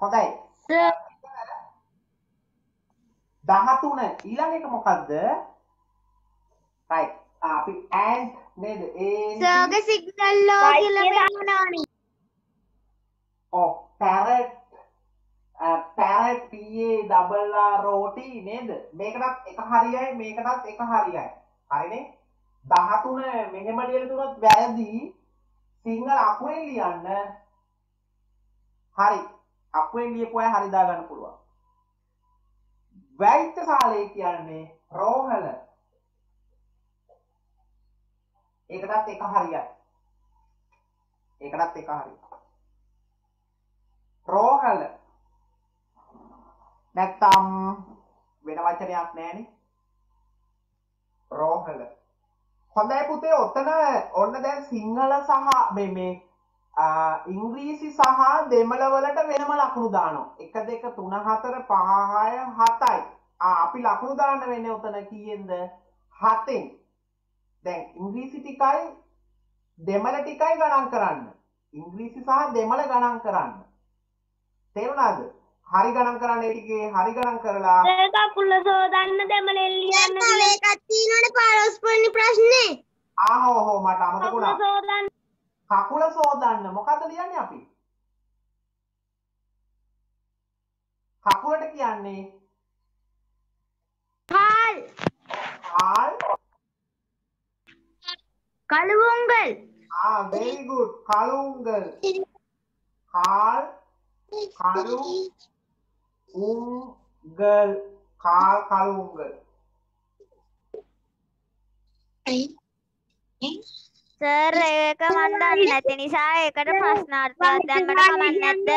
හොඳයි. 13 ඊළඟ එක මොකද්ද? right. අපි and නේද? සර්ගේ සිග්නල් ලෝ කියලා වෙනවනේ. ඔව් parrot පැරට් පA ඩබල් රෝටි නේද මේකටත් එක හරියයි මේකටත් එක හරියයි හරිනේ දහතුන මෙහෙම ලියල තුනොත් වැරදි සිංහල අකුරෙන් ලියන්න හරි අකුරෙන් ලියපු අය හරි දාගන්න පුළුවන්. වෛද්‍ය ශාලය කියන්නේ රෝහල. ඒකටත් එක හරියයි. ඒකටත් එක හරි රෝහල. නැත්තම් වෙන වචනයක් නෑනේ රෝහල. හොඳයි පුතේ ඔතන ඔන්න දැන් සිංහල සහ මේ මේ ඉංග්‍රීසි සහ දෙමළ වලට වෙනම ලකුණු දානවා. එක දෙක තුන හතර පහහය හතයි. අපි ලකුණු දාන්න වෙන්නේ ඔතන කීයෙන්ද? හතෙන්. දැන් ඉංග්‍රීසි ටිකයි දෙමළ ටිකයි ගණන් කරන්න. ඉංග්‍රීසි සහ දෙමළ ගණන් කරන්න. තේරුණාද? හරි ගණන් කරන්න ඒ ටිකේ හරි ගණන් කරලා. ඒක කුල සෝදන්න දෙමළෙන් ලියන්න තව එකක් තියෙනවනේ 15 වෙනි ප්‍රශ්නේ. ආහෝ හෝ මට අමතක වුණා. සෝදන්න කකුල සෝදන්න. මොකද්ද ලියන්නේ අපි? කකුලට කියන්නේ? කාල්. කාල්. කළුවුංගල් ආ very good. කලුංගල් කාල්. කලු උංගල්. කාල් කලුංගල් සර් ඒක මන් දන්නේ නැති නිසා ඒකට ප්‍රශ්නාර්ථයක් දැම්මට කමක් නැද්ද?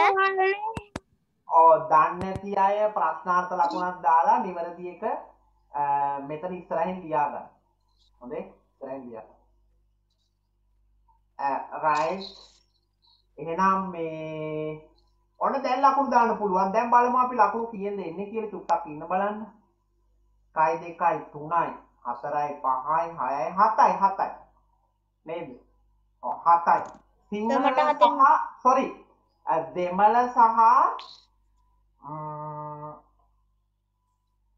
ඔව් දන්නේ නැති අය ප්‍රශ්නාර්ථ ලකුණක් දාලා නිවැරදි එක අ, මෙතන ඉස්සරහින් ලියා ගන්න. හොඳේ? ඉස්සරහින් ලියා ගන්න. රයිට් එහෙනම් මේ ඔන්න දැන් ලකුණු දාන්න පුළුවන්. දැන් බලමු අපි ලකුණු කීයෙන්ද එන්නේ කියලා චුට්ටක් ඉන්න බලන්න. 1 2 3යි 4යි 5යි 6යි 7යි 7යි. නේද? 7යි. සිංහල සහ sorry. දෙමළ සහ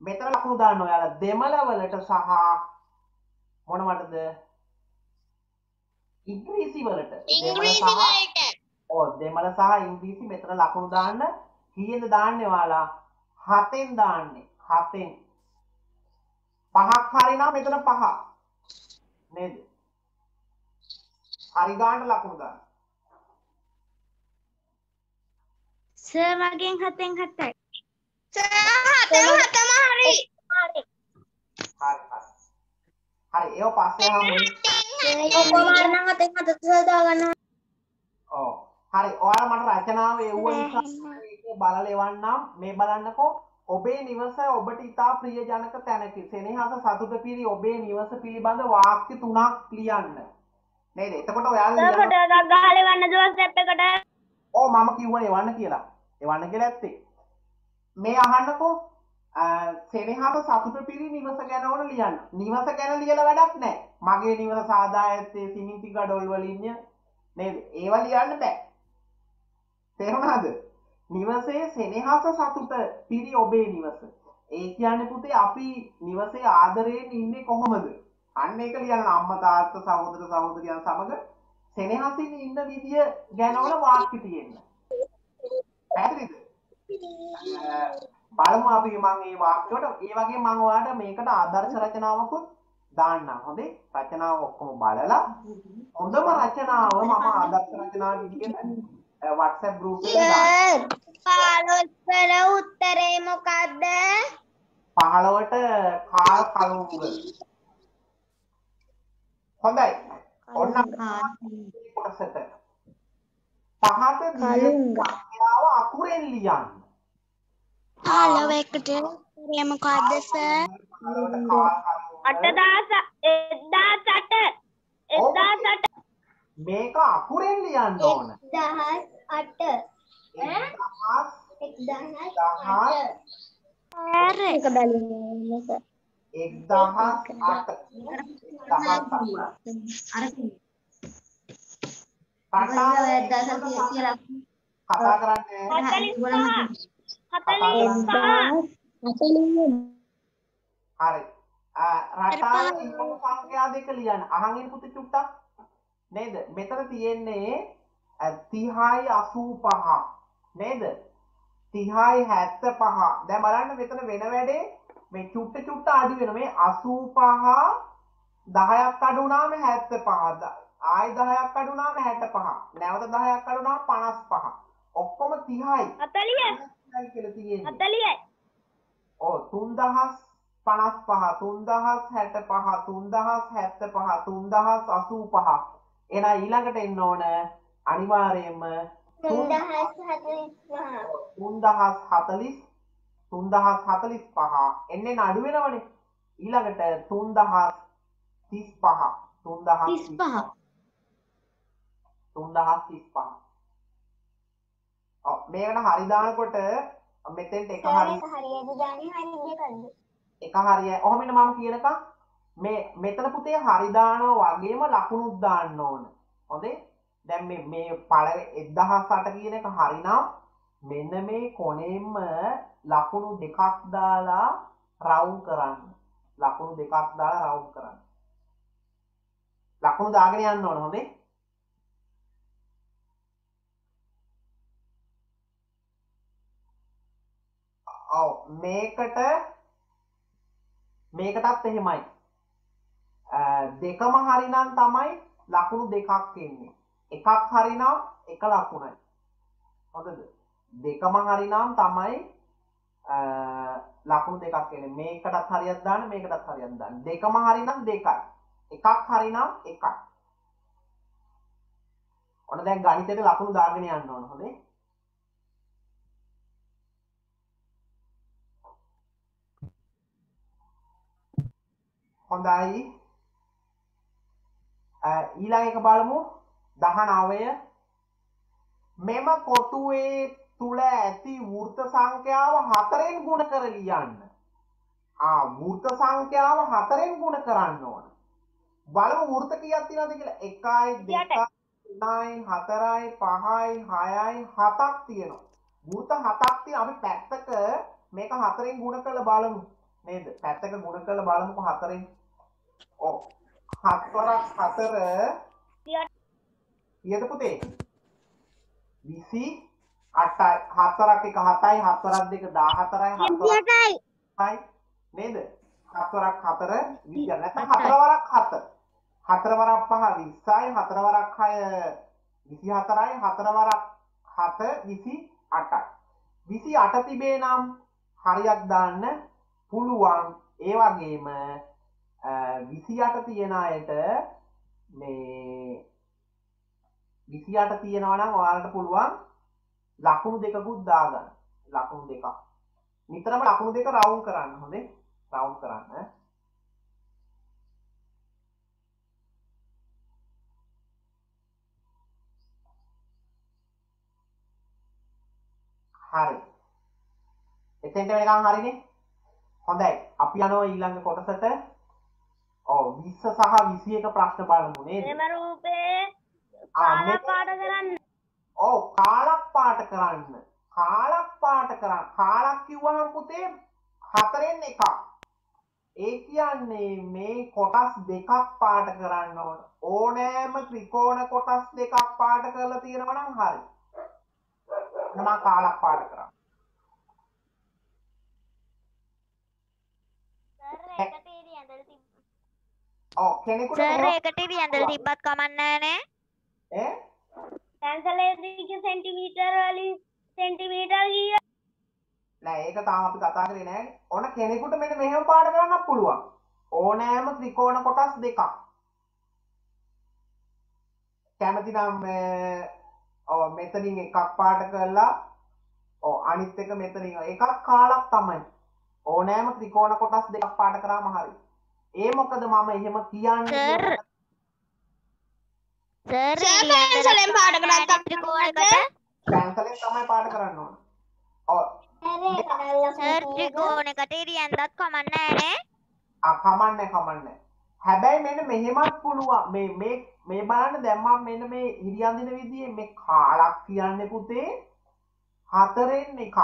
මෙතන ලකුණු දාන්න ඔයාලා. දෙමළ වලට සහ මොනවටද ඉංග්‍රීසි වලට. ඉංග්‍රීසි වලට. ඔව් දෙමළ සහ ඉංග්‍රීසි මෙතන ලකුණු දාන්න. කීයෙන්ද දාන්නේ ඔයාලා? හතෙන් දාන්නේ. හතෙන්. පහක් හරි නම් මෙතන පහ. නේද හරි ගාන්න ලකුණු දාන්න සර් මගෙන් හතෙන් හතයි. සර් හතම හතම හරි. හරි. හරි හරි. ඒව පස්සේ හමු ඔක්කොම නම් හතෙන් හතට සදාගන්න. ඔව්. හරි ඔයාලා මට රචනාව එව්ව නිසා ඒක බලලා එවන්නම්. මේ බලන්නකෝ. ඔබේ නිවස ඔබට ඉතා ප්‍රියජනක තැනකි. සෙනෙහස සතුට පිරි ඔබේ නිවස පිළිබඳ වාක්‍ය තුනක් ලියන්න නේද එතකොට ඔයාලා සර් ලියන- ෆොටෝ එකක් ගහලා එවන්න දවස් එකට. ඕ මම කිව්වනේ එවන්න කියලා. එවන්න කියලා ඇත්තේ. මේ අහන්නකෝ අ, සෙනෙහස සතුට පිරි නිවස ගැන ඕන ලියන්න. නිවස ගැන ලියලා වැඩක් නැහැ මගේ නිවස සාදා ඇත්තේ සිමින්ති ගඩොල් වලින්ය නේද? ඒවා ලියන්න බෑ. තේරුණාද? නිවසේ සෙනෙහස සතුට පිරි ඔබේ නිවස. ඒ කියන්නේ පුතේ අපි නිවසේ ආදරයෙන් ඉන්නේ කොහොමද අන්න ඒක ලියන්න අම්මා තාත්තා සහෝදර සහෝදරියන් සමග සෙනෙහසින් ඉන්න විදිය ගැන ඕන වාක්‍ය තියෙන්න පැහැදිලිද? බලමු අපි මම මේ වාක්‍යවට ඒ වගේ මම ඔයාලට මේකට ආදර්ශ රචනාවකුත් දාන්නම්. හොඳේ? රචනාව ඔක්කොම බලලා හොඳම රචනාව මම ආදර්ශ රචනාව විදිහට WhatsApp group එකේ දාන්න. සර් 15 වල උත්තරේ මොකද්ද? 15ට කාල් කලුංග හොඳයි. ඔන්න කොටසට. පහත දියුම්ව අකුරෙන් ලියන්න. 11 එකට ඒ මොකද්ද සර්? 8000 1008 1008 මේක අකුරෙන් ලියන්න ඕන. 1008 ඈ 1008 1008 ඒක බැලුවේ නේද? 1008 1008 කතා කරන්නේ 45 45 හරි රටාව ඉන්පුට් සංඛ්‍යා දෙක ලියන්න. අහන් ඉන්පුට් චුට්ටක් නේද? මෙතන තියෙන්නේ 30යි 85 නේද? 30යි 75. දැන් බලන්න මෙතන වෙන වැඩේ මේ චුට්ට චුට්ට අඩු වෙන මේ 85 10ක් අඩු වුණාම 75 ද- ආයි 10ක් අඩු වුණාම 65 නැවත 10ක් අඩු වුණාම 55 ඔක්කොම 30යි හතලියයි. 30යි කියලා තියෙන්නේ. හතලියයි. ඕ තුන්දහස් පනස් පහ තුන්දහස් හැට පහ තුන්දහස් හැත්ත පහ තුන්දහස් අසූ පහ එන ඊළඟට එන්න ඕන තුන්දහස් හතලිස් පහ තුන්දහස් හතලිස් පහ. එන්නේ අඩු වෙනවනේ ඊළඟට තුන්දහස් තිස් පහ. තුන්දහස් තිස් පහ. තුන්දහස් තිස් පහ. මේකට හරිදානකොට මෙතෙන්ට එක හරි එක හරිය. ඔහොමන මම කියනක මේ මෙතන පුතේ හරිදානව වගේම ලකුණුත් දාන්න ඕන. හොඳේ? දැන් මේ පළව එදහස් අට කියන එක හරිනම් මෙන්න මේ කොනෙම්ම ලකුණු දෙකක් දාලා රවුම් කරන්න. ලකුණු දෙකක් දාලා රවුම් කරන්න. ලකුණු දාගෙන යන්න ඕන හොඳේ? ඔව්. මේකට මේකටත් එහෙමයි. අ, දෙකම හරිනම් තමයි ලකුණු දෙකක් එන්නේ. එකක් හරිනම් එක ලකුණයි. හොඳද? දෙකම හරිනම් තමයි අ, ලකුණු දෙකක් එන්නේ. මේකටත් හරියක් දාන්න මේකටත් හරියක් දාන්න. දෙකම හරිනම් දෙකයි. එකක් හරිනම් එකයි. ඔන්න දැන් ගණිතයට ලකුණු දාගෙන යන්න ඕන හොඳේ. හොඳයි. අ, ඊළඟ එක බලමු. දහනවය. මෙම කොටුවේ තුළ ඇති වෘත සංඛ්‍යාව හතරෙන් ගුණ කර ලියන්න ආ වෘත සංඛ්‍යාව හතරෙන් ගුණ කරන්න ඕන. බලමු වෘත කීයක් තියෙනවද කියලා. 1යි 2යි 3යි 4යි 5යි 6යි 7ක් තියෙනවා. වෘත හතක් තියෙන අපි පැත්තක මේක හතරෙන් ගුණ කරලා බලමු. නේද? පැත්තක ගුණ කරලා බලමුකෝ හතරෙන්. ඔව්. හතරක් හතර. කීයද පුතේ 28යි හතරක් එක 7යි හතරක් දෙක 14යි හතරක් හයි නේද? හතරක් හතර 20 නැත්නම් හතර වරක් හතර හතර වරක් පහ 20යි හතර වරක් 6 24යි හතර වරක් 7 28යි 28 තිබේ නම් හරියක් දාන්න පුළුවන්. ඒ වගේම විසි අට තියෙන අයට මේ විසි අට තියෙනවා නම් ඔයාලට පුළුවන් ලකුණු දෙකකුත් දාගන්න. ලකුණු දෙකක්. නිතරම ලකුණු දෙක රවුම් කරන්න හොඳේ? රවුම් කරන්න. හරි. එතෙන්ට වෙනකම් හරිනේ. හොඳයි. අපි යනවා ඊළඟ කොටසට. ඔව් 20 සහ 21 ප්‍රශ්න බලමු නේද? මෙම රූපේ ආ, මෙතන- පාට කරන්න ඔව් කාලක් පාට කරන්න. කාලක් පාට කරන්න කාලක් කිව්වහම පුතේ හතරෙන් එකක්. ඒ කියන්නේ මේ කොටස් දෙකක් පාට කරන්න ඕන. ඕනෑම ත්‍රිකෝණ කොටස් දෙකක් පාට කරලා තියෙනවා නම් හරි. මම කාලක් පාට කරා. සර් ඒකට ඉරි ඇඳලා තිබ්බ. ඔව් කෙනෙකුට සර් ඒකට ඉරි ඇඳලා තිබ්බත් කමක් නැහැ. නේ ඈ පැන්සලේදික සෙන්ටිමීටර් වලින් සෙන්ටිමීටර් ගිය නෑ ඒක තාම අපි කතා කරේ නෑ. ඕන කෙනෙකුට මෙන්න මෙහෙම පාට කරන්නත් පුළුවන්. ඕනෑම ත්‍රිකෝණ කොටස් දෙකක්. කැමති නම් ඔව් මෙතනින් එකක් පාට කරලා ඔව් අනිත් එක මෙතනින් එකක් කාලක් තමයි. ඕනෑම ත්‍රිකෝණ කොටස් දෙකක් පාට කරාම හරි. ඒ මොකද මම එහෙම කියන්නේ සර්. පැන්සලෙන් නැහැ කරත් ත්‍රිකෝණයකට පැන්සලෙන් තමයි පාට කරන්න ඕන ඔව් සර් ත්‍රිකෝණයකට ඉරි ඇඳලත් කමක් නැහැ නේ ආ කමන්නේ කමන්නේ හැබැයි මෙන්න මෙහෙමත් පුළුවන් මේ මේ මේ බලන්න දැන් මම මෙන්න මේ හිරියන්දින විදිහේ මේ කාලක් කියන්නේ පුතේ හතරෙන් එකක්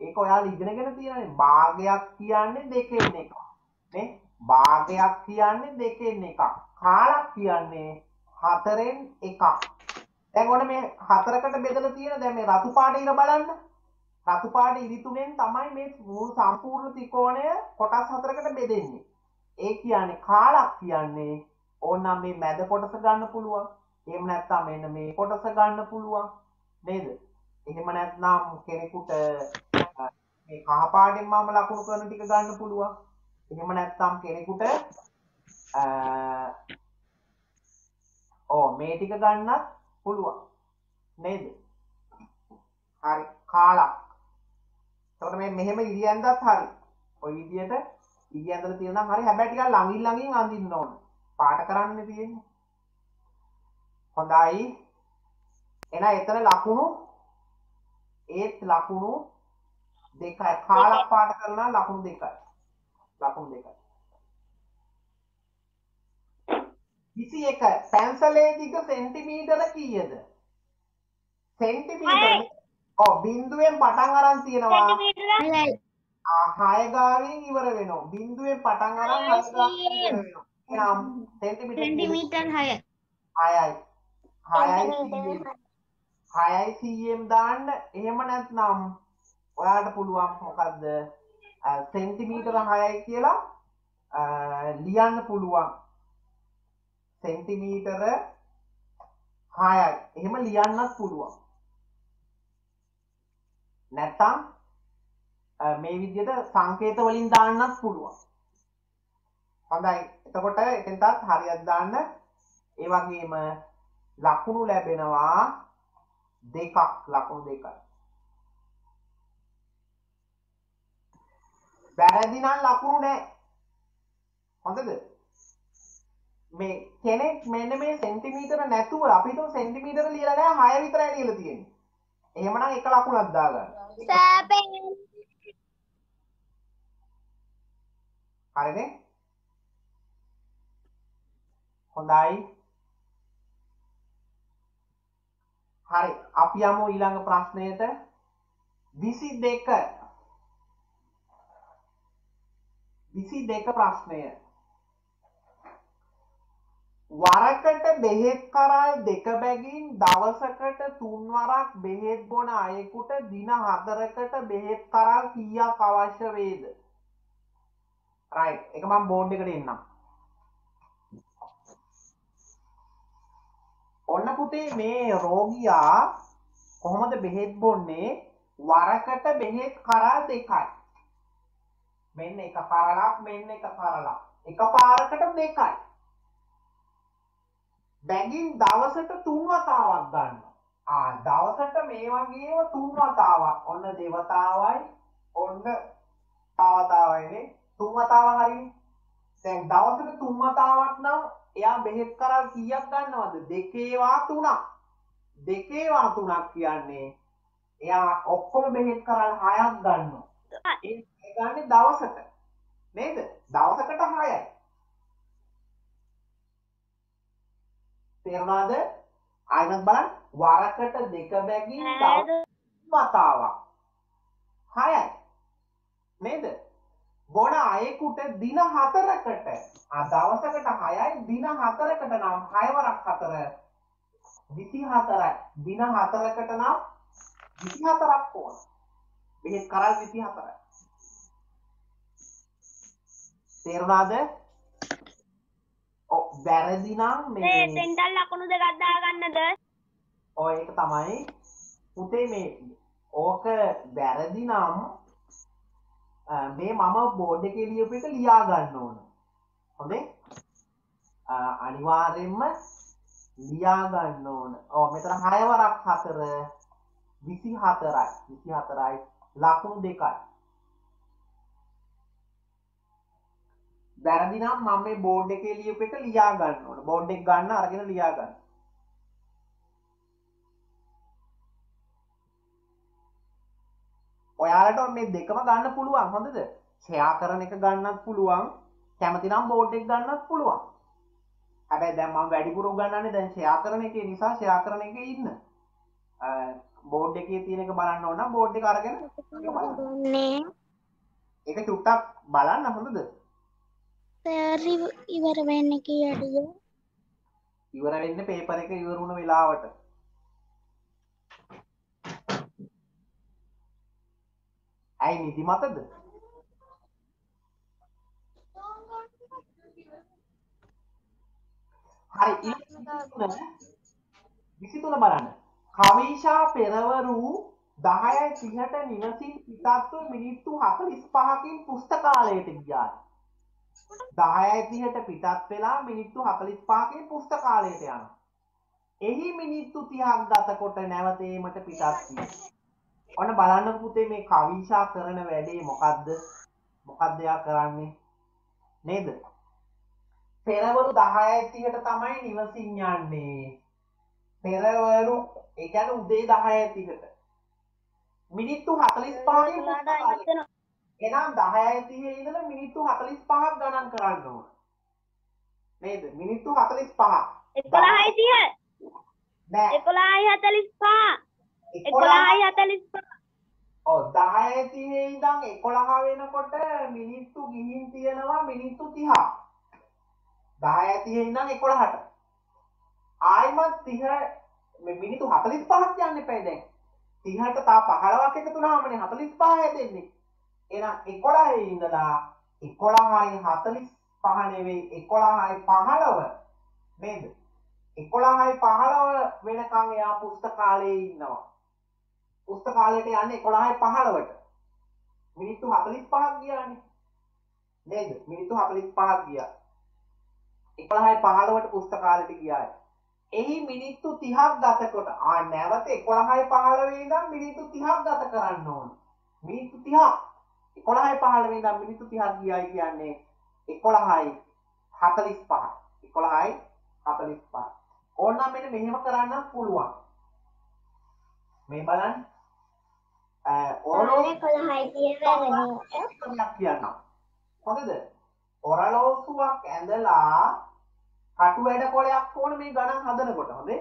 ඒක ඔයාලා ඉගෙනගෙන තියෙනනේ භාගයක් කියන්නේ දෙකෙන් එකක් නේ භාගයක් කියන්නේ දෙකෙන් එකක් කාලක් කියන්නේ හතරෙන් එකක්. දැන් ඔන්න මේ හතරකට බෙදලා තියෙන දැන් මේ රතු පාට ඉර බලන්න. රතු පාට ඉරි තුනෙන් තමයි මේ මුළු සම්පූර්ණ ත්‍රිකෝණය කොටස් හතරකට බෙදෙන්නේ. ඒ කියන්නේ කාලක් කියන්නේ ඕනම් මේ මැද කොටස ගන්න පුළුවන්. එහෙම නැත්නම් මෙන්න මේ කොටස ගන්න පුළුවන්. නේද? එහෙම නැත්නම් කෙනෙකුට අ, මේ කහ පාටෙන් මම ලකුණු කරන ටික ගන්න පුළුවන්. එහෙම නැත්නම් කෙනෙකුට අ, ඕ මේ ටික ගන්නත් පුළුවන්. නේද? හරි කාලක්. එතකොට මේ මෙහෙම ඉරියන්දත් හරි. ඔය විදියට ඉරියන්දල තියෙනවා හරි හැබැයි ටිකක් ළඟින් ළඟින් අඳින්න ඕන. පාට කරන්න තියෙන්නේ. හොඳයි. එන එතන ලකුණු. ඒත් ලකුණු දෙකයි. කාලක් පාට කරනා ලකුණු දෙකයි. ලකුණු දෙකයි. විසි එක පැන්සලේ දිග සෙන්ටිමීටර කීයද? සෙන්ටිමීටර ඕ බින්දුවෙන් පටන් අරන් තියෙනවා. හයයි ආ, හය ගාවින් ඉවර වෙනවා. බින්දුවෙන් පටන් අරන් එහෙනම් සෙන්ටිමීටර හය. හයයි. හයයි හයයි සීයෙන් දාන්න. එහෙම නැත්නම් ඔයාට පුළුවන් මොකක්ද සෙන්ටිමීටර හයයි කියලා ලියන්න පුළුවන් සෙන්ටිමීටර හයයි එහෙම ලියන්නත් පුළුවන්. නැත්තම් අ, මේ විදිහට සංකේත වලින් දාන්නත් පුළුවන්. හොඳයි. එතකොට එතෙන්ටත් හරියට දාන්න. ඒ වගේම ලකුණු ලැබෙනවා දෙකක්. ලකුණු දෙකයි. වැරදි නම් ලකුණු නෑ. හොඳද? මේ කෙනෙක් මෙන්න මේ සෙන්ටිමීටර නැතුව අපි හිතමු සෙන්ටිමීටර ලියලා නෑ 6 විතරයි ලියලා තියෙන්නේ. එහෙමනම් එක ලකුණක් දාගන්න. සෑපෙන් හරිනේ? හොඳයි. හරි අපි යමු ඊළඟ ප්‍රශ්නයට. 22 22 ප්‍රශ්නය වරකට බෙහෙත් කරල් දෙක බැගින් දවසකට තුන්වරක් බෙහෙත් බොන අයෙකුට දින හතරකට බෙහෙත් කරල් කීයක් අවශ්‍ය වේද? රයි් එක මම බෝඩ් එකට එන්නම්. ඔන්න පුතේ මේ රෝගියා කොහොමද බෙහෙත් බොන්නේ? වරකට බෙහෙත් කරල් දෙකයි. මෙන්න එක කරලක් මෙන්න එක කරලක්. එක පාරකට දෙකයි. බැගින් දවසට තුන් වතාවක් ගන්න. ආ දවසට මේ වගේම තුන් වතාවක්. ඔන්න දෙවතාවයි ඔන්න තාවතාවයිනේ තුන් වතාව හරිනේ දැන් දවසට තුන් වතාවක් නම් එයා බෙහෙත් කරල් කීයක් ගන්නවද? දෙකේවා තුනක්. දෙකේවා තුනක් කියන්නේ එයා ඔක්කොම බෙහෙත් කරල් හයක් ගන්නවා. ඒ ගන්නේ දවසට. නේද? දවසකට හයයි තේරුණාද? ආයෙත් බලන්න වරකට දෙක බැගින් දවස් වතාවක්. හයයි. නේද? බොන අයෙකුට දින හතරකට. ආ දවසකට හයයි දින හතරකට නම් හයවරක් හතර. විසි හතරයි දින හතරකට නම් විසි හතරක් ඕන. බෙහෙත් කරල් විසි හතරයි තේරුණාද ඔව් වැරදි නම් මේ සෙන්ටල් ලකුණු දෙකක් දාගන්නද ඔය ඒක තමයි පුතේ මේ ඕක වැරදි නම් අ, මේ මම බෝඩ් එකේ ලියපු එක ලියා ගන්න ඕන. හොඳේ? අනිවාර්යෙන්ම ලියා ගන්න ඕන. ඕ මෙතන හයවරක් හතර විසි හතරයි විසි හතරයි ලකුණු දෙකයි වැරදි නම් මම මේ බෝඩ් එකේ ලියපු එක ලියා ගන්න ඕන. බෝඩ් එක ගන්න අරගෙන ලියා ගන්න. ඔයාලට මේ දෙකම ගන්න පුළුවන් හොඳද? ෂෙයා කරන එක ගන්නත් පුළුවන්. කැමති නම් බෝඩ් එක ගන්නත් පුළුවන්. හැබැයි දැන් මම වැඩිපුර උගන්වන්නේ දැන් ෂෙයා කරන එකේ නිසා ෂෙයා කරන එකේ ඉන්න. බෝඩ් එකේ තියෙන එක බලන්න ඕන නම් බෝඩ් එක අරගෙන ඒක චුට්ටක් බලන්න හොඳද සර් ඉවර වෙන්න කියඩිය ඉවර වෙන්න පේපර එක ඉවර වුණ වෙලාවට ඇයි නිදි මතද හරි විසිතුන බලන්න කවිෂා පෙරවරු දහයයි තිහට නිවසින් පිතත්ව මිනිත්තු හතලිස් පහකින් පුස්තකාලයට ගියායි දහයයි තිහට පිටත් වෙලා මිනිත්තු හතලිස් පාකින් පුස්තකාලයට යන එහි මිනිත්තු තිහක් ගතකොට නැවතීමට පිටත්වී ඔන්න බලන්න පුතේ මේ කවිෂා කරන වැඩේ මොකක්ද මොකක්දයා කරන්නේ? නේද? පෙරවරු දහය ඇතිකට තමයි නිවසින් යන්නේ. පෙරවරු එකන උදේ දහය ඇතිකට මිනිත්තු හතලිස් පාගින් එනම් දහය ඇතිේ ඉදල මිනිත්තු හතලිස් පහක් ගණන් කරන්න ඕන. නේද? මිනිත්තු හතලිස් පහ එකොළහයි තිය නෑ. එකොළහයි හතලිස් පා එකොළහ එකොළහයි හතලිස් පා දහය ඇතිේ ඉදං එකොළහ වෙනකොට මිනිත්තු ගිහින් තියෙනවා මිනිත්තු තිහා දහ ඇතිේ ඉඳං එකොළහට. ආයමත් තිහ මිනිතු හතලිස් පහක් යන්න පැදැන් තිහට තා පහලවක් එක තුනාමන හතලිස් පහ ඇතිෙන්නේ එන එකොළහ ඉඳලා එකොළහයි හතලිස් පහනෙවෙයි එකොළහයි පහලව නේද? එකොළහයි පහලව වෙනකං එයා පුස්තකාලයේ ඉන්නවා. පුස්තකාලයට යන්න එකොළහයි පහලවට මිනිත්තු හතලිස් පහක් ගියානේ. නේද? මිනිත්තු හතලිස් පහක් ගියා. එකොළහයි පහළවට පුස්තකාලට ගියාය. එහි මිනිත්තු තිහක් ගතකොට ආ නැවත එකොළහයි පහළවේදම් මිනිත්තු තිහක් ගත කරන්න ඕන. මිනිත්තු තිහක් එකොළහයි පහළවේදම් මිනිත්තු තිහක් ගියයි කියන්නේ එකොළහයි හතලිස් පහ එකොළහයි හතලිස් පහ ඕන්නම් මෙට මෙහෙම කරන්න පුළුවන්. මේ බලන් තිය කියන්න. හොඳද? ඔරලෝසුවක් ඇඳලා කටු වැඩ කොලයක් ඕන මේ ගණන් හදනකොට හොදේ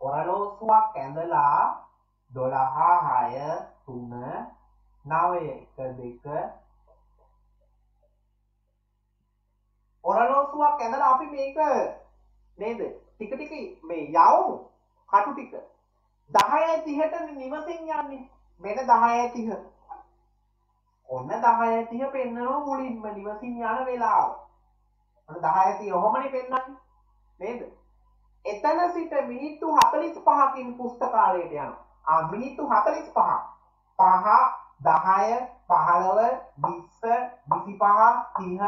ඔරලෝසුවක් ඇඳලා දොළහා හය තුන නවය එක දෙක ඔරලෝසුවක් ඇඳලා අපි මේක නේද? ටික ටික මේ යවමු. කටු ටික. දහය තිහට නිවසින් යන්නේ. මෙන දහය තිහ. ඔන්න දහයතිය පෙන්න්නනවා මුලින්ම නිවසින් යන වෙලාව. දහයති ඔහොමනි පෙන්න්න නේද? එතන සිට මිනිත්තු හතලිස් පහකින් පුස්තකාලයට යන මිනිත්තු හතලිස් පහ. පහ දහය පහළව විස්ස විසි පහ තිහ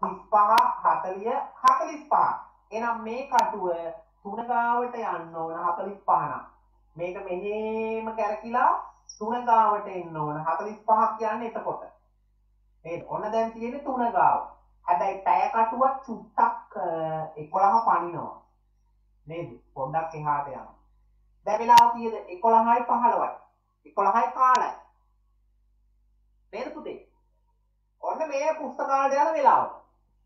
තිස් පහ හතලිය හතලිස් පහ එනම් මේ කටුව තුනගාවට යන්න ඕන හතලිස් පහනම් මේක මෙහේම කැරකිලා තුනගාවට එන්න ඕන හතලිස් පහක් යන්න එතකොට. ඒ ඔන්න දැන් තියෙන තුනගාව හැබැයි පැයකටුවත් චුට්ටක් එකොළහ පනිනවා. නේද? පොඩ්ඩක් එහාට යන දැවෙලා කියද? එකොළහයි පහළවයි. එකොළහයි කාලයි. නේද පුතේ ඔන්න මේ පුස්තකාලට යන වෙලාව.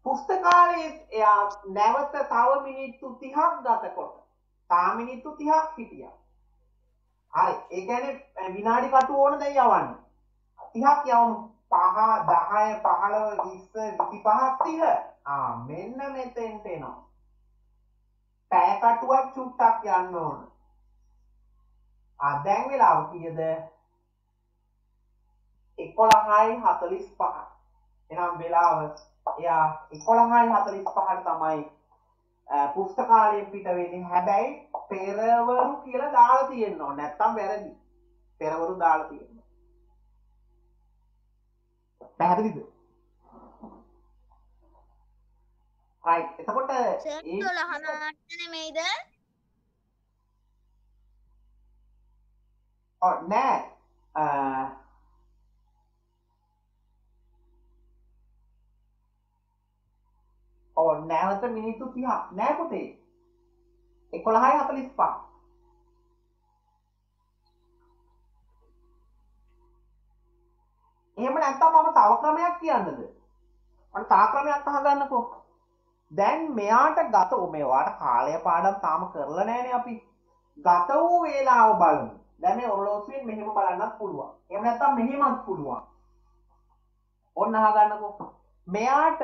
පුස්තකාලයේ එයා නැවත තව මිනිත්තු තිහක් ගතකොට. තා මිනිත්තු තිහක් හිටියා. හරි. ඒගැන විනාඩි කටු ඕන දැයි යවන්න. තිහක් යවුම්. පහ දහය පහළව විස්ස විසි පහක් තිහ මෙන්න මෙතෙන්ට එනවා. පෑකටුවක් චුට්ටක් යන්න ඕන. අදැන් වෙලාව කියද? එකොළහයි හතලිස් පහ එනම් වෙලාව එයා එකොළහයි හතලිස් පහට තමයි පුස්තකාලයෙන් පිටවෙන්නේ හැබැයි පෙරවරු කියලා දාලා තියෙනවා නැත්තම් වැරදි පෙරවරු දාලා තියෙනවා පැහැදිලිද රයිට් එතකොට ඒ දොළහනාට නෙමෙයිද ඔව් නෑ අ, ඔව් නැවත මිනිත්තු 30ක් නෑ පුතේ. 11:45 එහෙම නැත්තම් මම තව ක්‍රමයක් කියන්නද? මම තා ක්‍රමයක් අහගන්නකෝ. දැන් මෙයාට ගත වූ මේවාට කාලය පාඩම් තාම කරලා නෑනේ අපි. ගත වූ වේලාව බලමු. දැන් මේ ඔරලෝසුවෙන් මෙහෙම බලන්නත් පුළුවන්. එහෙම නැත්නම් මෙහෙමත් පුළුවන්. ඔන්න අහගන්නකෝ. මෙයාට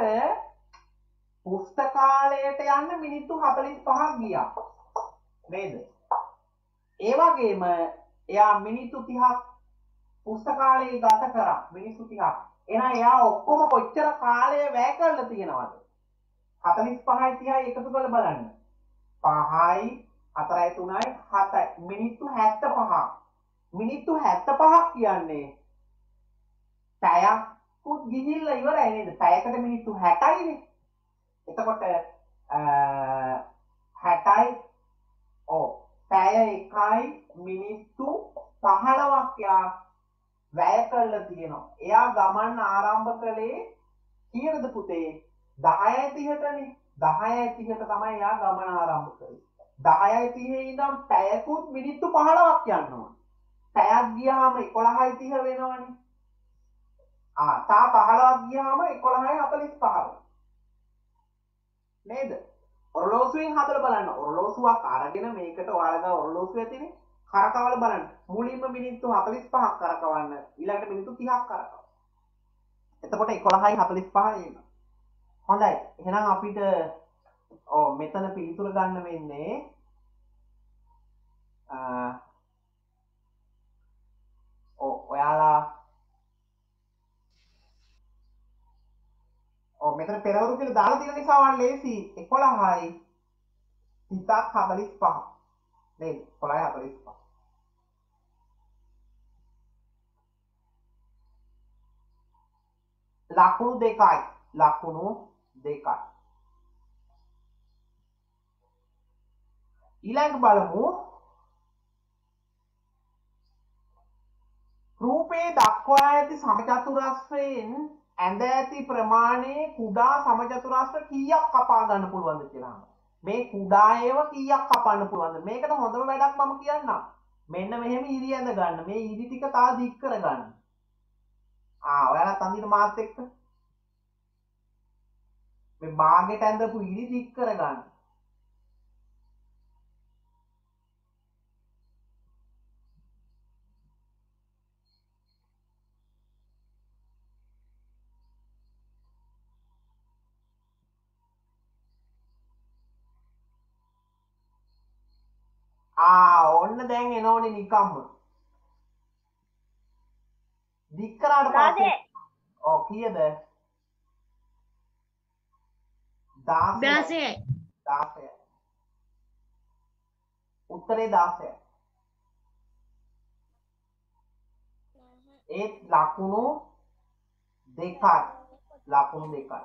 පුස්තකාලයට යන්න මිනිත්තු 45ක් ගියා. නේද? ඒ වගේම එයා මිනිත්තු 30ක් පුස්තකාලයේ ගත කරා. මිනිත්තු 30ක්. එහෙනම් එයා ඔක්කොම කොච්චර කාලය වැය කරලා තියෙනවද? 45යි 30යි එකතු කරලා බලන්න. 5යි 4යි 3යි 7යි මිනිත්තු 75ක්. මිනිත්තු 75ක් කියන්නේ පැයක්කුත් ගිහිල්ලා ඉවරයි නේද? පැයකට මිනිත්තු 60යිනේ. එතකොට 60යි ඕ පැය එකයි මිනිත්තු 15ක් යා වැය කරලා තියෙනවා. එයා ගමන් ආරම්භ කළේ කීයටද පුතේ? 10යි 30ටනේ. 10යි 30ට තමයි එයා ගමන ආරම්භ කළේ. 10යි 30 ඉඳන් පැයකුත් මිනිත්තු 15ක් යන්න ඕන. පැයක් ගියාම 11යි 30 වෙනවනේ. ආ තා 15ක් ගියාම 11යි 45. නේද? ඔරලෝසුවෙන් හදලා බලන්න. ඔරලෝසුවක් අරගෙන මේකට ඔයාලගේ ඔරලෝසුව ඇතිනේ. කරකවල බලන්න. මුලින්ම මිනිත්තු 45ක් කරකවන්න. ඊළඟට මිනිත්තු 30ක් කරකවන්න. එතකොට 11යි 45 එනවා. හොඳයි. එහෙනම් අපිට ඔව් මෙතන පිළිතුර ගන්න වෙන්නේ ඔව් ඔයාලා ඔව් මෙතන පෙරවරු කියලා දාලා තියෙන නිසා වන් ලේසි 11යි 30ක් 45 නේද 11යි 45 ලකුණු දෙකයි ලකුණු දෙකයි ඊළඟ බලමු රූපේ දක්වා ඇති සමචතුරස්‍රයෙන් ඇඳ ඇති ප්‍රමාණයේ කුඩා සමචතුරස්‍ර කීයක් කපා ගන්න පුළුවන්ද කියලා. මේ කුඩා ඒවා කීයක් කපන්න පුළුවන්ද? මේකට හොඳම වැඩක් මම කියන්නම්. මෙන්න මෙහෙම ඉරි ඇඳ ගන්න. මේ ඉරි ටික තා දික් කර ගන්න. ආ ඔයාලත් අඳින මාත් එක්ක. මේ බාගෙට ඇඳපු ඉරි දික් කර ගන්න. ඔන්න දැන් එනෝනේ නිකම්ම. දික් කරාට පස්සේ ඔව් කීයද? 16 16 උත්තරේ 16 ඒත් ලකුණු දෙකයි. ලකුණු දෙකයි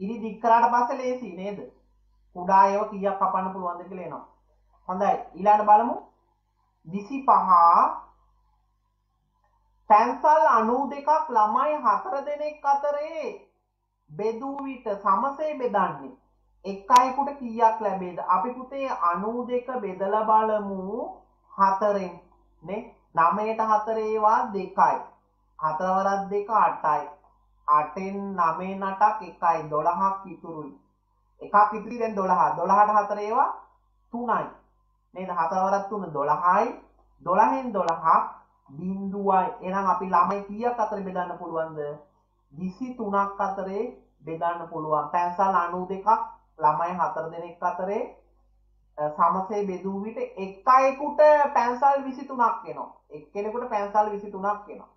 ඉරි දික් කරාට පස්සේ ලේසි නේද? කුඩා ඒවා කීයක් කපන්න පුළුවන්ද කියලා එනවා. හොඳයි. ඊළඟට බලමු. 25 පැන්සල් 92ක් ළමයි 4 දෙනෙක් අතරේ බෙදූ විට සමසේ බෙදන්නේ. එක් අයෙකුට කීයක් ලැබේද? අපි පුතේ 92 බෙදලා බලමු. 4ෙන් නේ? 9ට 4 ඒවා 2යි 4 වරක් 2 8යි අටෙන් නමේ නටක් එකයි දොළහක් ඉතුරුයි. එකක් ඉතිරි දැන් දොළහ. දොළහට හතර ඒවා තුනයි. නේද? හතරවරක් තුන. දොළහයි. දොළහෙන් දොළහක් බින්දුවයි එහෙනම් අපි ළමයි කීයක් අතර බෙදන්න පුළුවන්ද? 23ක් අතරේ බෙදන්න පුළුවන්. පැන්සල් 92ක් ළමයි 4 දෙනෙක් අතරේ සමසේ බෙදූ විට එක් අයෙකුට පැන්සල් 23ක් එනවා. එක්කෙනෙකුට පැන්සල් 23ක් එනවා.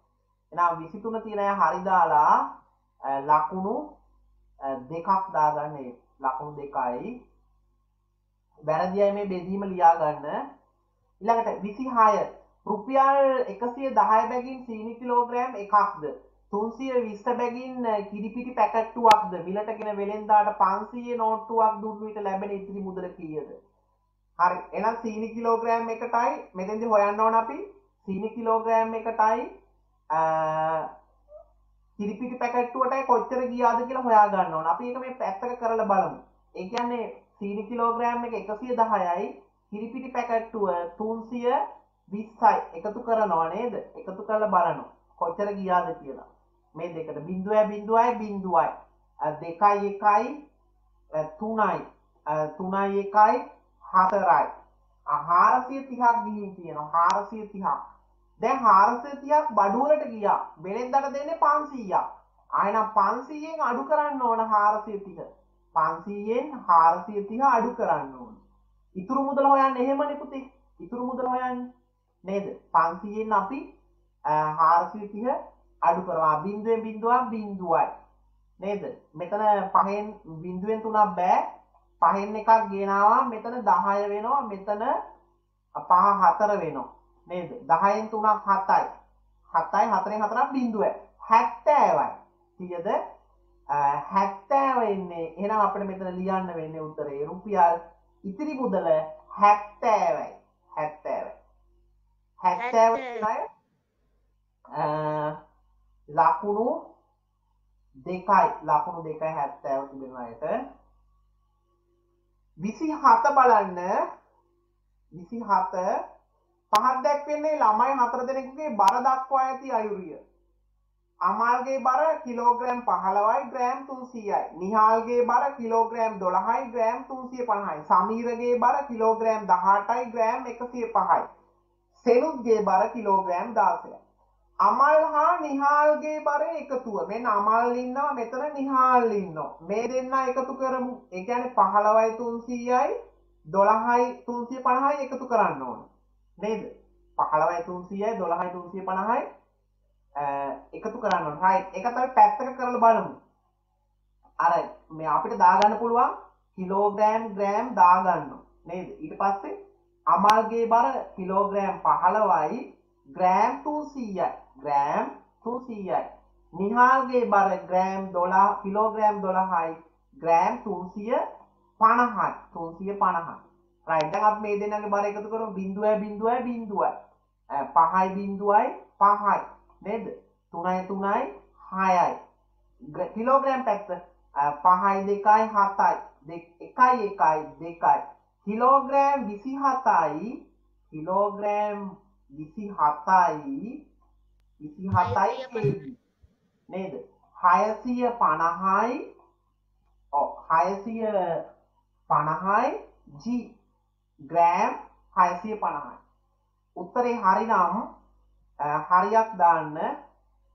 එහෙනම් 23 තියෙන අය හරි දාලා ලකුණු දෙකක් දාගන්න ලකුණු දෙකයි. වැරදියි මේ බෙදීම ලියා ගන්න ඊළඟට 26 රුපියල් 110 බැගින් සීනි කිලෝග්‍රෑම් එකක්ද? 320 බැගින් කිරිපිටි පැකට්ටුවක්ද? මිලටගෙන වෙළෙන්දාට 500 නෝට්ටුවක් දුන්නු විට ලැබෙන ඉතිරි මුදල කීයද? හරි. එහෙනම් සීනි කිලෝග්‍රෑම් එකටයි මෙතෙන්දි හොයන්න ඕන අපි. සීනි කිලෝග්‍රෑම් එකටයි කිරිපිටි පැකට්ටුවට කොච්චර ගියාද කියලා හොයා ගන්න ඕන. අපි ඒක මේ පැත්තක කරලා බලමු. ඒ කියන්නේ සීනි කිලෝග්‍රෑම් එක 110යි කිරිපිටි පැකට්ටුව 320යි එකතු කරනවා නේද? එකතු කරලා බලනවා. කොච්චර ගියාද කියලා. මේ දෙකට බිඳුවයි බිඳුවයි බිඳුවයි. අ, දෙකයි එකයි අ, තුනයි අ, තුනයි එකයි හතරයි හාරසිය තිහක් ගිහින් තියෙනවා හාරසිය තිහක් දැන් හාරසිය තියක් බඩුවලට ගියා. බෙලෙන්දට දෙන්නේ පන්සීයක්. අයනම් පන්සීයෙන් අඩු කරන්න ඕන හාරසිය තිහ පන්සීයෙන් හාරසිය තිහ අඩු කරන්න ඕන. ඉතුරු මුදල හොයන්න එහෙම නිපුති ඉතුරු මුදල හොයන්න නේද? පන්සීයෙන් අපි හාරසිය තිහ අඩු කරවා බින්දුවෙන් බින්දුවක් බින්දුවයි නේද? මෙතන පහෙන් බින්දුවෙන් තුනක් බෑ. පහෙන් එකක් ගෙනවා. මෙතන දහය වෙනවා. මෙතන පහ හතර වෙනවා. නේද? දහයෙන් තුනක් හතයි. හතයි හතරෙන් හතරක් බින්දුව හැත්තෑවයි. තියද හැත්තෑව එන්නේ. එහෙනම් අපිට මෙතන ලියන්න වෙන්නේ උත්තරේ රුපියල් ඉතිරි මුදල හැත්තෑවයි. හැත්තෑවයි. හැත්තෑව හැත්තෑව. ලකුණු දෙකයි. ලකුණු දෙකයි හැත්තෑව තිබෙනවායට විසි හත බලන්න. විසි හත පහත් දැක්වෙන්නේ ළමයි හතර දෙනෙකුගේ බර දක්වා ඇති අයුරිය. අමල්ගේ බර කිලෝග්‍රෑම් පහළවයි ග්‍රෑම් තුන්සීයයි. නිහාල්ගේ බර කිලෝග්‍රෑම් දොළහයි ග්‍රෑම් තුන්සිය පණහයි සමීරගේ බර කිලෝග්‍රෑම් දහටයි ග්‍රෑම් එකසිය පහයි සෙනුත්ගේ බර කිලෝග්‍රෑම් දාසය අමල් හා නිහාල්ගේ බර එකතුව. මෙ අමල් ඉන්නවා මෙතන නිහාල් ඉන්න මේ දෙන්න එකතු කරමු. එකන පහළවයි තුන්සීයයි දොළහයි තුන්සිය පණහයි එකතු කරන්න ඕන. නේද? පහළවයි තුන්සියයි දොළහයි තුන්සිය පණහයි එකතු කරන්න රයි එකතයි පැත්තක කරල බලමු. අර මේ අපිට දාගන්න පුළුවන් කිලෝග්‍රෑම් ග්‍රෑම් දාගන්න. නේද? ඊට පස්සේ අමල්ගේ බර කිලෝග්‍රෑම් පහළවයි ග්‍රෑම් තුන්සීයයි. ග්‍රෑම් තුන්සීයයි. නිහාල්ගේ බර ග්‍රෑම් දොලා කිලෝග්‍රෑම් දොළහයි. ග්‍රෑම් තුන්සිය පණහයි තුන්සිය පණහයි රයිට අප මේ දෙන්නගේ බර එකතු කරු බින්දුවයි බින්දුවයි බින්දුවයි පහයි බින්දුවයි පහයි. නේද? තුනයි තුනයි හයයි. කිලෝග්‍රෑම් පැත්ත. පහයි දෙකයි හතයි. එකයි එකයි දෙකයි. කිලෝග්‍රෑම් විසි හතයි කිලෝග්‍රෑම් විසි හතයි විසි හතයි kg. නේද? හයසිය පණහයි හයසිය පණහයි ජී ග්‍රෑම් හයසිය පණහයි උත්තරේ හරිනම් හරියක් දාන්න.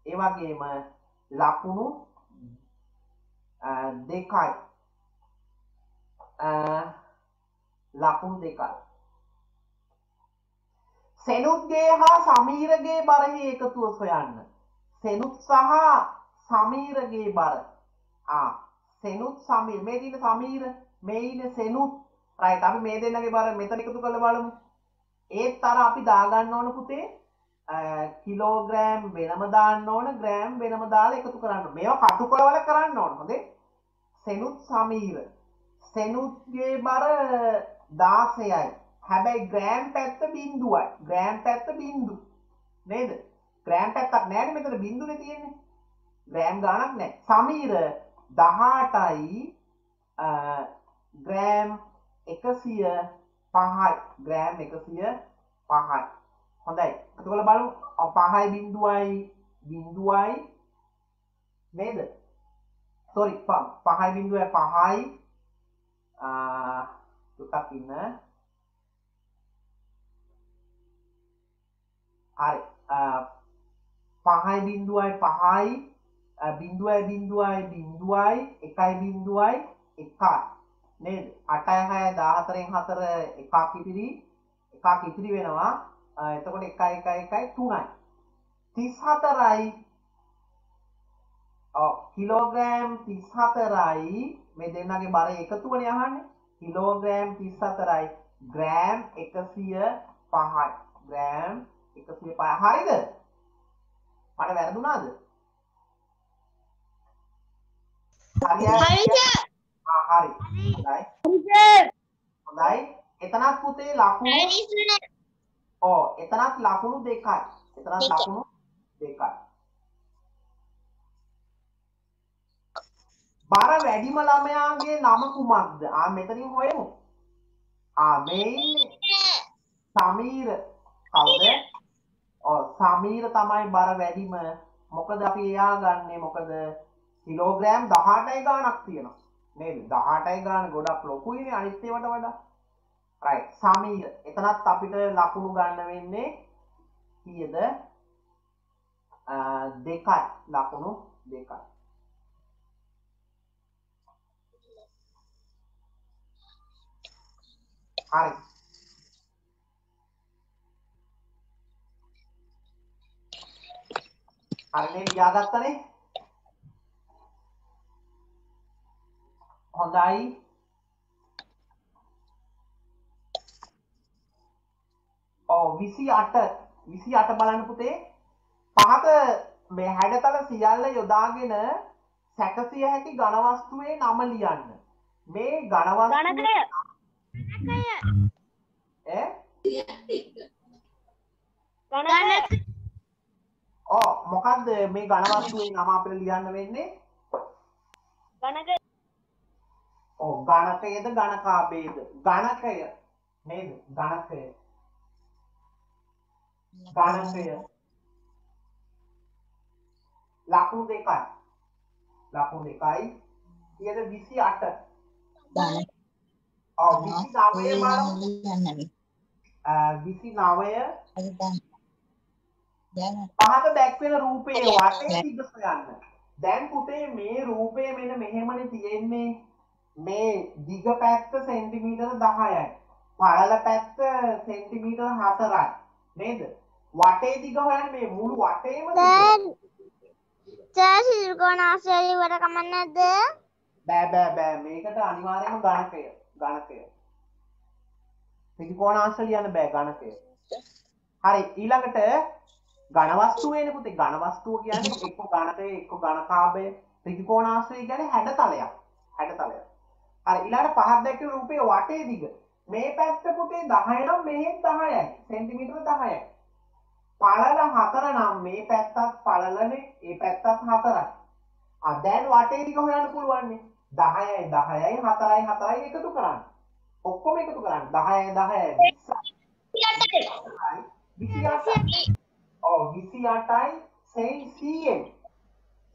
ඒවගේම ලකුණු දෙකයි. ලකුණු දෙකයි. සෙනුත්ගේ හා සමීරගේ බරහි එකතුව සොයන්න. සෙනුත් සහ සමීරගේ බර. සෙනුත් සමීර මේ දින සමීර මේයින සෙනුත් රයිට අපි මේ දෙන්නගේ බර මෙතන එකතු කළ බලමු. ඒත් තර අපි දාගන්න ඕන පුතේ කිලෝග්‍රෑම් වෙනම දාන්න ඕන ග්‍රෑම් වෙනම දාලා එකතු කරන්න මේවා කටු කොළවල කරන්න ඕන හොඳේ සෙනුත් සමීර. සෙනුත්ගේ බර දාසයයි. හැබැයි ග්‍රෑම් පැත්ත බින්දුවයි ග්‍රෑම් පැත්ත බින්දු නේද? ග්‍රෑම් පැත්තක් නෑන මෙතන බින්දුන තියෙන්නේ. ග්‍රෑම් ගානක් නෑ. සමීර දහටයි ග්‍රෑම් එකසිය පහයි ග්‍රෑම් එකසිය පහයි. හොඳයි. එතකොල බලු පහයි බින්දුවයි බින්දුවයි නේද? සොරි පහයි බින්දුව පහයි තුටක් ඉන්න. හරි. පහයි බින්දුවයි පහයි බින්දුවයි බින්දුවයි බින්දුවයි එකයි බින්දුවයි එකයි. නේද අටයි හය දාහතරෙන් හතර එකක් ඉතිරි එකක් ඉතිරි වෙනවා. එතකොට එකයි එකයි එකයි තුනයි. තිස් හතරයි කිලෝග්‍රෑම් තිස් හතරයි මේ දෙන්නගේ බර එකතුවන යහන්න කිලෝග්‍රෑම් තිස් හතරයි ග්‍රෑම් එකසිය පහයි. ග්‍රෑම් එකසිය පය හරිද? මට වැරදුනාද? හරි හරි. හොඳයි. එතනත් පුතේ ලකුණු ඕ එතනත් ලකුණු දෙකයි. එතනත් ලකුණු දෙකයි. බර වැඩිම ළමයාගේ නම කුමක්ද? ආ මෙතනින් හොයමු. ආ මේ ඉන්නේ. සමීර. කවුද? ඔව් සමීර තමයි බර වැඩිම. මොකද අපි එයා ගන්නෙ මොකද? කිලෝග්‍රෑම් 18යි ගාණක් තියෙනවා නේද? 18යි ගාණ ගොඩක් ලොකුයිනේ අනිත් ඒවාට වඩා. රයිට් සමීර එතනත් අපිට ලකුණු ගන්න වෙන්නේ කීයද? අ, දෙකයි. ලකුණු දෙකයි. හරි. හරිනේ ලියාගත්තනේ හොඳයි ඔව් 28 28 බලන්න පුතේ. පහත මේ හැඩතල සියල්ල යොදාගෙන සැකසිය හැකි ඝනවස්තුවේ නම ලියන්න. මේ ඝනවස්තුවේ ඈ? ගණක ඔව් මොකද්ද මේ ඝනවස්තුවේ නම අපිට ලියන්න වෙන්නේ? ගණක ඔව් ගණකයේද ගණකාභේද ගණකය නේද? ගණකය ගණකය ලකුණු දෙකයි. ලකුණු දෙකයි. ඊයද 28 ඔව් 29 බලමු. අ, 29 පහත දැක්වෙන රූපයේ වටේ දිග සොයන්න. දැන් පුතේ මේ රූපය මෙන්න මෙහෙමනේ තියෙන්නේ. මේ දිග පැත්ත සෙන්ටිමීටර 10යි. පළල පැත්ත සෙන්ටිමීටර 4යි. නේද? වටේ දිග හොයන්න මේ මුළු වටේම දිග. සර් සිල්කෝනාසය ඉවර කමක් නැද්ද බෑ බෑ බෑ මේකට අනිවාර්යයෙන්ම ගණකය. ගණකය. ත්‍රිකෝණාංශ ලියන්න බෑ ගණකය. හරි ඊළඟට ඝනවස්තු වෙන පුතේ ඝනවස්තුව කියන්නේ එක්ක ඝනකය එක්ක ඝනකාභය ත්‍රිකෝණාශ්‍රය කියන්නේ හැඩතලයක් හැඩතලයක් හරි ඊළඟට පහක් දැක්වෙන රූපයේ වටේ දිග. මේ පැත්ත පුතේ 10 නම් මෙහෙත් 10යි සෙන්ටිමීටර 10යි පළල 4 නම් මේ පැත්තත් පළලනේ ඒ පැත්තත් 4යි ආ දැන් වටේ දිග හොයන්න පුළුවන් නේ 10යි 10යි 4යි 4යි එකතු කරන්න. ඔක්කොම එකතු කරන්න. 10යි 10යි 20යි 28යි ඔව් 28යි සෙන් 100න්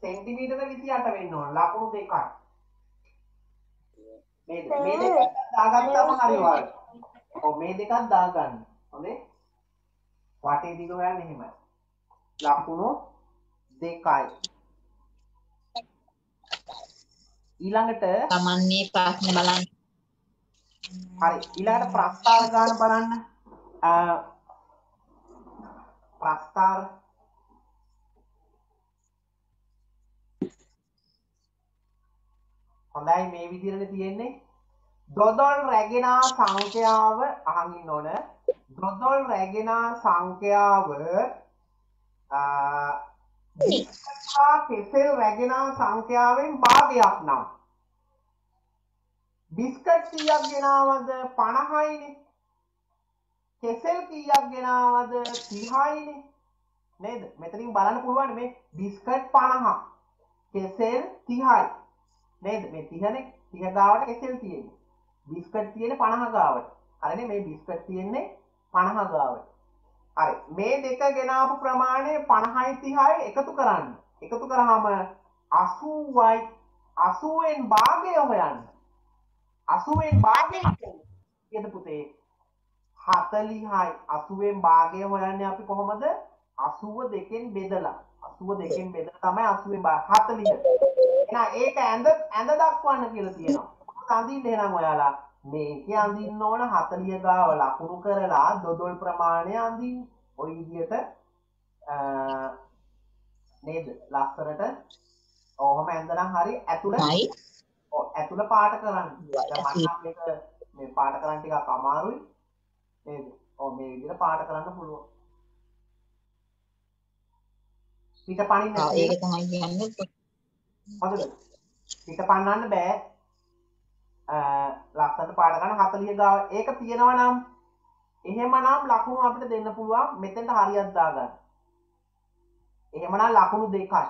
සෙන්ටිමීටර 28 වෙන්න ඕන. ලකුණු දෙකයි. මේ මේ දෙක දාගත්තාම හරි වාගේ ඔව් මේ දෙකක් දාගන්න. හොඳේ? වටේ දිග හොයන්න එහෙමයි ලකුණු දෙකයි. ඊළඟට තමන්නේ ප්‍රශ්න බලන්න. හරි ඊළඟට ප්‍රස්තාර ගාන බලන්න. අ, ප්‍රස්තාර හොඳයි මේ විදිහට තියෙන්නේ. දොදොල් රැගෙනා සංඛ්‍යාව අහන් ඉන්න ඕන දොදොල් රැගෙනා සංඛ්‍යාව අ, විස්කට් හා කෙසෙල් රැගෙනා සංඛ්‍යාවෙන් භාගයක් නම්. බිස්කට් කීයක් ගෙනාවද 50යිනේ කෙසෙල් කීයක් ගෙනාවද 30යිනේ නේද? මෙතනින් බලන්න පුළුවන් මේ බිස්කට් 50 කෙසෙල් 30යි නේද? මේ 30නේ 30 ගාවට කෙසෙල් තියෙන්නේ. බිස්කට් තියෙන්නේ 50 ගාවට හරිනේ මේ බිස්කට් තියෙන්නේ 50 ගාවට හරි මේ දෙක ගෙනාපු ප්‍රමාණය 50යි 30යි එකතු කරන්න. එකතු කරාම 80යි 80න් භාගය හොයන්න. අසුවෙන් භාගය කියද පුතේ? හතලිහයි අසුවෙන් භාගය හොයන්නේ අපි කොහොමද? අසුව දෙකෙන් බෙදලා. අසුව දෙකෙන් බෙද තමයි අසුවෙන් බා හතලිහ එන ඒක ඇඳ ඇඳ දක්වන්න කියලා තියෙනවා අඳින්න එනම් ඔයාලා මේක අඳින්න ඕන හතලිය ගාව ලකුණු කරලා දොදොල් ප්‍රමාණය අඳින් ඔය විදියට අ, නේද ලස්සරට ඔහොම ඇඳනම් හරි ඇතුළ ඇතුළ පාට කරන්න. මට මේ පාට කරන්න ටිකක් අමාරුයි. නේද? ඔව් මේ විදිහට පාට කරන්න පුළුවන්. පිට පනින්න ඒක තමයි කියන්නේ හොඳද? පිට පන්නන්න බෑ. අ ලස්සනට පාට ගන්න 40 ගාව. ඒක තියෙනවා නම් එහෙමනම් ලකුණු අපිට දෙන්න පුළුවන් මෙතෙන්ට හරියක් දාගන්න. එහෙමනම් ලකුණු දෙකයි.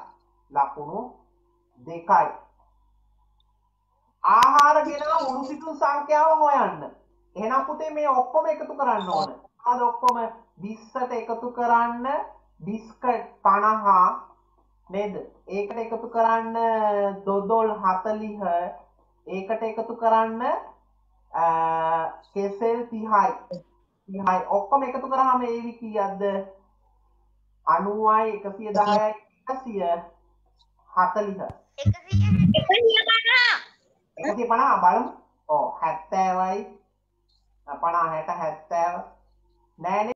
ලකුණු දෙකයි. ආහාර ගෙනා උණු සිතුම් සංඛ්‍යාව හොයන්න. එහෙනම් පුතේ මේ ඔක්කොම එකතු කරන්න ඕන. අද ඔක්කොම 20ට එකතු කරන්න බිස්කට් 50 නේද? ඒකට එකතු කරන්න දොදොල් හතලිහ. ඒකට එකතු කරන්න කෙසෙල් තිහයි. තිහයි. ඔක්කොම එකතු කරහම ඒවි කියද්ද අනුවයි එකසිය දහයයි එකසිය හතලිහ එකසිය පනා බලමු. ඕ හැත්තෑවයි. පනා හැට හැත්තෑව. නෑනේ